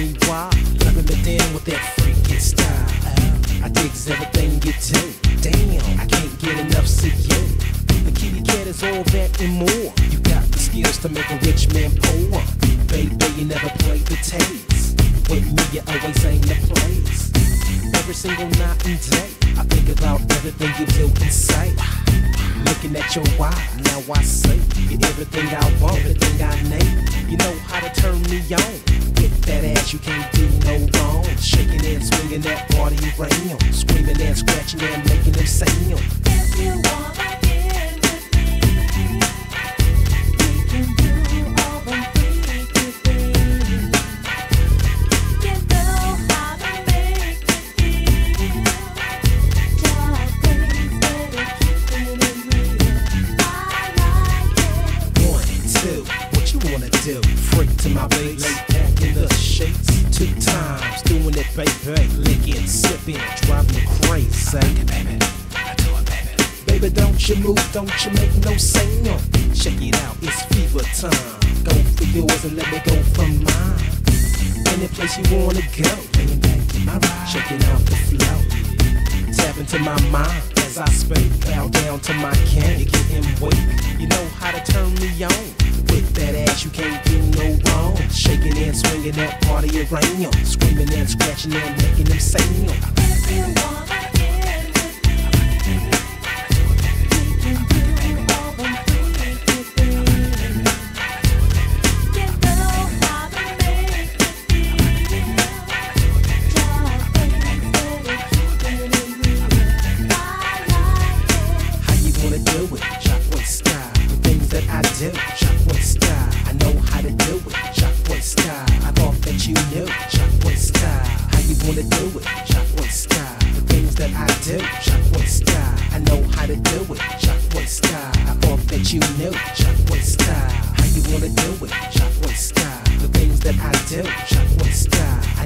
me why. Loving me down with that freaky style. I digs everything you do. Damn, I can't get enough of you. The kitty cat is all that and more. You got the skills to make a rich man poor. Baby, you never played the taste. With me, you always aim the place. Every single night and day, I think about everything you do and say. Looking at your why, now I say you're everything I want, everything I need. You know how to turn me on. That ass, you can't do no wrong. Shaking and swinging that body around, screaming and scratching and making them sound. If you wanna get wanna do? Freak to my bass, lay back in the sheets. Two times, doing it, baby. Licking, sipping, driving me crazy. baby, I do it, baby. Baby, don't you move, don't you make no sound. Check it out, it's fever time. Go for yours and let me go for mine. Any place you wanna go, laying back in my ride, checking out the flow. Tap into my mind as I speak. Bow down to my can. You getting weak. You know how to turn me on. With that ass, can't do no wrong. Shaking and swinging that party around. Screaming and scratching and making them sound. If you things that I style. I know how to do it. Shockwave style. I thought that you knew. Shockwave style. How you wanna do it? Shockwave style. The things that I do. It. Shockwave style.